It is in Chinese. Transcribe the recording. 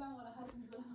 Bangunlah.